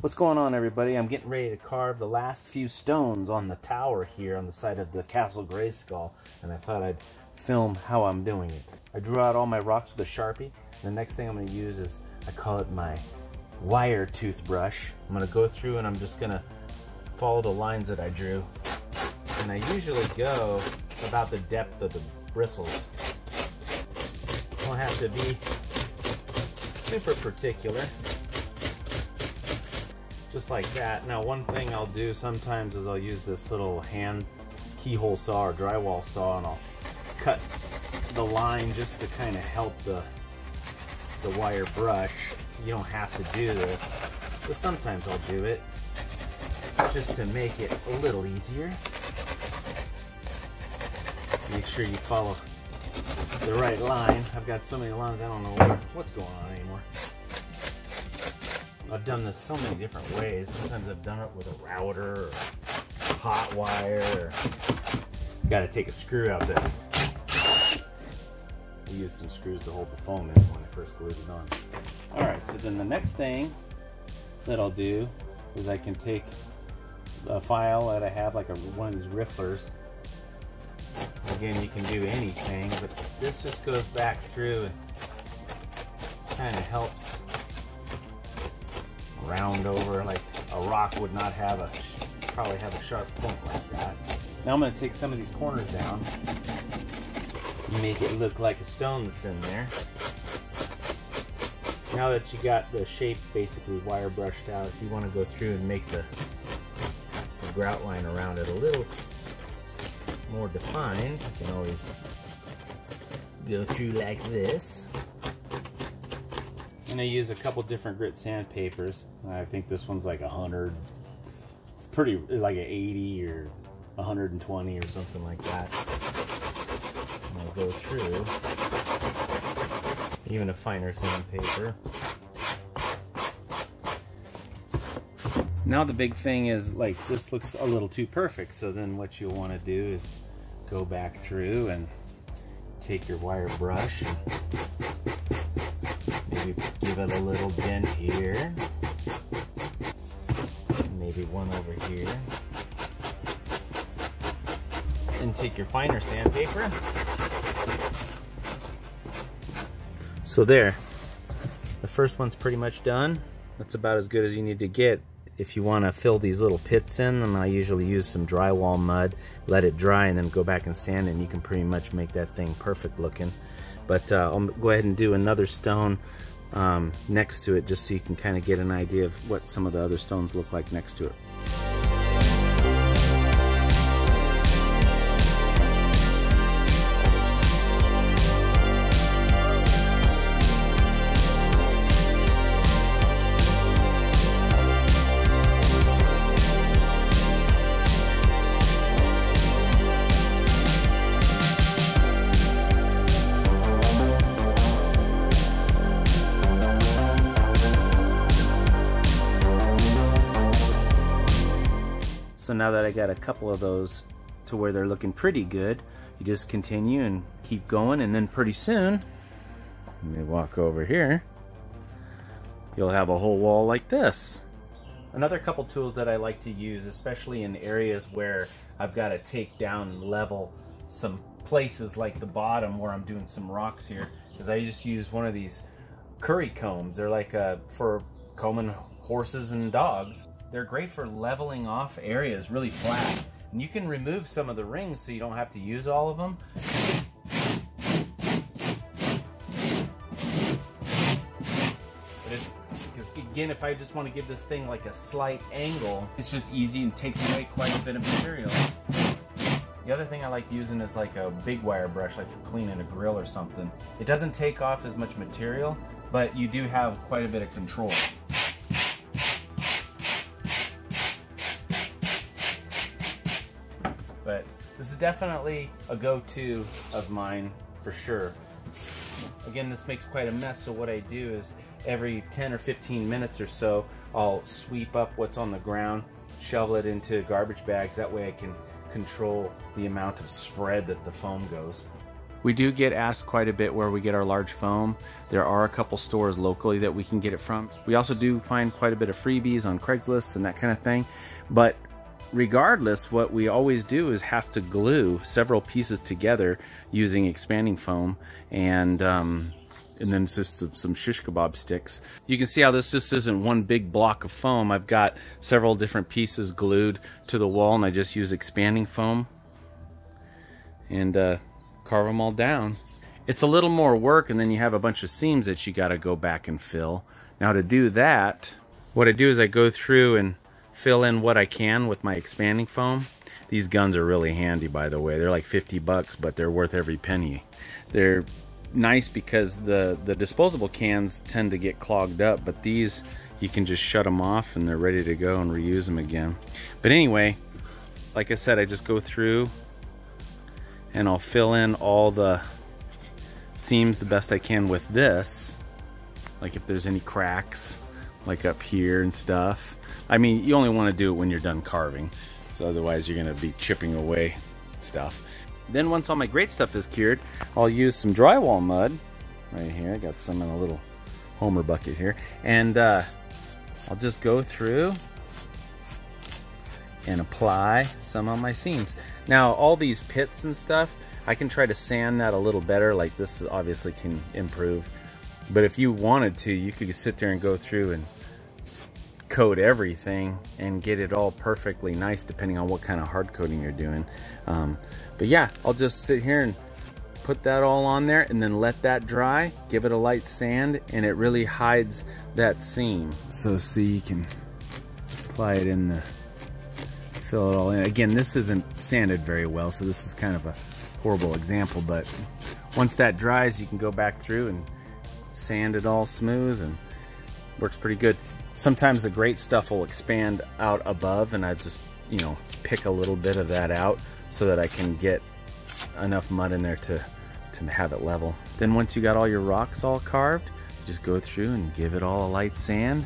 What's going on everybody? I'm getting ready to carve the last few stones on the tower here on the side of the Castle Grayskull and I thought I'd film how I'm doing it. I drew out all my rocks with a Sharpie. The next thing I'm going to use is, I call it my wire toothbrush. I'm going to go through and I'm just going to follow the lines that I drew. And I usually go about the depth of the bristles. Don't have to be super particular just like that. Now one thing I'll do sometimes is I'll use this little hand keyhole saw or drywall saw and I'll cut the line just to kind of help the the wire brush. You don't have to do this, but sometimes I'll do it just to make it a little easier. Make sure you follow the right line. I've got so many lines I don't know what's going on anymore. I've done this so many different ways. Sometimes I've done it with a router or hot wire. Got to take a screw out there. I used some screws to hold the foam in when I first glued it on. Alright, so then the next thing that I'll do is I can take a file that I have, like a, one of these rifflers. Again, you can do anything, but this just goes back through and kind of helps round over like a rock would not have a probably have a sharp point like that. Now I'm going to take some of these corners down make it look like a stone that's in there. Now that you got the shape basically wire brushed out, if you want to go through and make the, the grout line around it a little more defined, you can always go through like this. And I use a couple different grit sandpapers. I think this one's like a hundred. It's pretty like an 80 or 120 or something like that. And I'll go through even a finer sandpaper. Now the big thing is like this looks a little too perfect. So then what you'll want to do is go back through and take your wire brush give it a little dent here. Maybe one over here. And take your finer sandpaper. So there. The first one's pretty much done. That's about as good as you need to get. If you want to fill these little pits in, then I usually use some drywall mud, let it dry, and then go back and sand and you can pretty much make that thing perfect looking. But uh, I'll go ahead and do another stone um, next to it just so you can kind of get an idea of what some of the other stones look like next to it. So now that I got a couple of those to where they're looking pretty good, you just continue and keep going and then pretty soon, let me walk over here, you'll have a whole wall like this. Another couple tools that I like to use, especially in areas where I've got to take down and level some places like the bottom where I'm doing some rocks here, is I just use one of these curry combs. They're like uh, for combing horses and dogs. They're great for leveling off areas really flat. And you can remove some of the rings so you don't have to use all of them. Again, if I just want to give this thing like a slight angle, it's just easy and takes away quite a bit of material. The other thing I like using is like a big wire brush, like for cleaning a grill or something. It doesn't take off as much material, but you do have quite a bit of control. But this is definitely a go-to of mine for sure. Again, this makes quite a mess, so what I do is every 10 or 15 minutes or so, I'll sweep up what's on the ground, shovel it into garbage bags. That way I can control the amount of spread that the foam goes. We do get asked quite a bit where we get our large foam. There are a couple stores locally that we can get it from. We also do find quite a bit of freebies on Craigslist and that kind of thing. But regardless, what we always do is have to glue several pieces together using expanding foam and um, and then just some shish kebab sticks. You can see how this just isn't one big block of foam. I've got several different pieces glued to the wall and I just use expanding foam and uh, carve them all down. It's a little more work and then you have a bunch of seams that you got to go back and fill. Now to do that, what I do is I go through and fill in what I can with my expanding foam. These guns are really handy by the way. They're like 50 bucks, but they're worth every penny. They're nice because the, the disposable cans tend to get clogged up, but these you can just shut them off and they're ready to go and reuse them again. But anyway, like I said, I just go through and I'll fill in all the seams the best I can with this. Like if there's any cracks, like up here and stuff. I mean, you only want to do it when you're done carving. So otherwise you're going to be chipping away stuff. Then once all my great stuff is cured, I'll use some drywall mud right here. I got some in a little Homer bucket here. And uh, I'll just go through and apply some on my seams. Now all these pits and stuff, I can try to sand that a little better. Like this obviously can improve. But if you wanted to, you could sit there and go through and coat everything and get it all perfectly nice depending on what kind of hard coating you're doing. Um, but yeah, I'll just sit here and put that all on there and then let that dry, give it a light sand, and it really hides that seam. So see, you can apply it in the, fill it all in. Again, this isn't sanded very well, so this is kind of a horrible example, but once that dries, you can go back through and sand it all smooth and works pretty good. Sometimes the great stuff will expand out above and I just, you know, pick a little bit of that out so that I can get enough mud in there to, to have it level. Then once you got all your rocks all carved, just go through and give it all a light sand.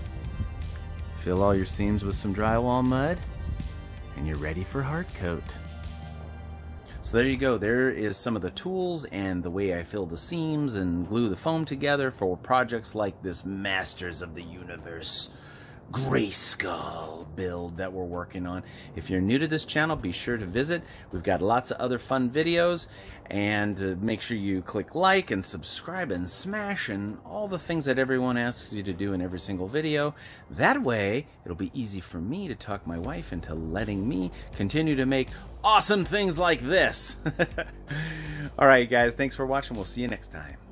Fill all your seams with some drywall mud and you're ready for hard coat. So there you go. There is some of the tools and the way I fill the seams and glue the foam together for projects like this Masters of the Universe Grayskull build that we're working on. If you're new to this channel, be sure to visit. We've got lots of other fun videos and uh, make sure you click like and subscribe and smash and all the things that everyone asks you to do in every single video. That way, it'll be easy for me to talk my wife into letting me continue to make awesome things like this. all right, guys, thanks for watching. We'll see you next time.